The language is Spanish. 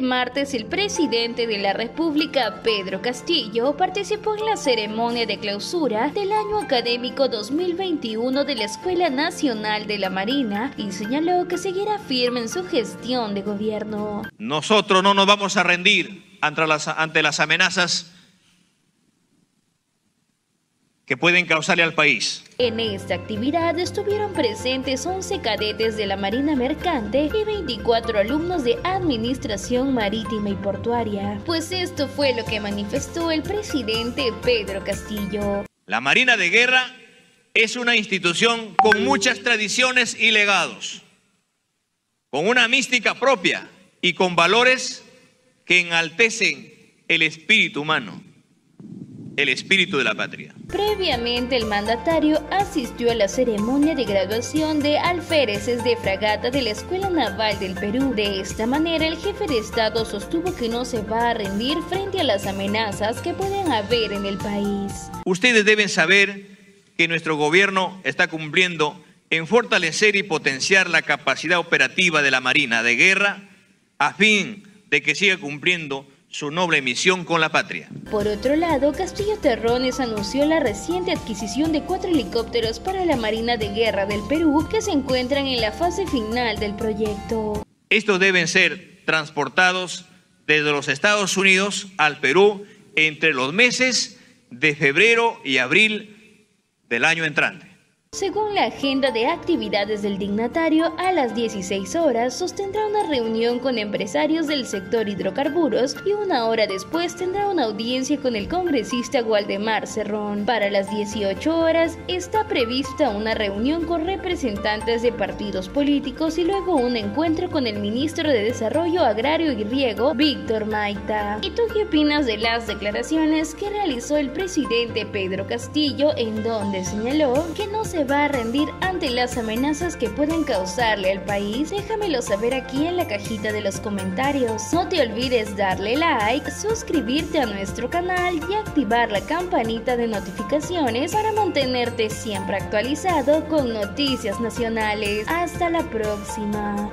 martes el presidente de la República, Pedro Castillo, participó en la ceremonia de clausura del año académico 2021 de la Escuela Nacional de la Marina y señaló que seguirá firme en su gestión de gobierno. Nosotros no nos vamos a rendir ante las, ante las amenazas que pueden causarle al país. En esta actividad estuvieron presentes 11 cadetes de la Marina Mercante y 24 alumnos de Administración Marítima y Portuaria. Pues esto fue lo que manifestó el presidente Pedro Castillo. La Marina de Guerra es una institución con muchas tradiciones y legados, con una mística propia y con valores que enaltecen el espíritu humano el espíritu de la patria. Previamente, el mandatario asistió a la ceremonia de graduación de alféreces de fragata de la Escuela Naval del Perú. De esta manera, el jefe de Estado sostuvo que no se va a rendir frente a las amenazas que pueden haber en el país. Ustedes deben saber que nuestro gobierno está cumpliendo en fortalecer y potenciar la capacidad operativa de la Marina de Guerra a fin de que siga cumpliendo su noble misión con la patria. Por otro lado, Castillo Terrones anunció la reciente adquisición de cuatro helicópteros para la Marina de Guerra del Perú que se encuentran en la fase final del proyecto. Estos deben ser transportados desde los Estados Unidos al Perú entre los meses de febrero y abril del año entrante. Según la agenda de actividades del dignatario, a las 16 horas sostendrá una reunión con empresarios del sector hidrocarburos y una hora después tendrá una audiencia con el congresista Waldemar Cerrón. Para las 18 horas está prevista una reunión con representantes de partidos políticos y luego un encuentro con el ministro de Desarrollo Agrario y Riego, Víctor Maita. ¿Y tú qué opinas de las declaraciones que realizó el presidente Pedro Castillo en donde señaló que no va a rendir ante las amenazas que pueden causarle al país? Déjamelo saber aquí en la cajita de los comentarios. No te olvides darle like, suscribirte a nuestro canal y activar la campanita de notificaciones para mantenerte siempre actualizado con noticias nacionales. Hasta la próxima.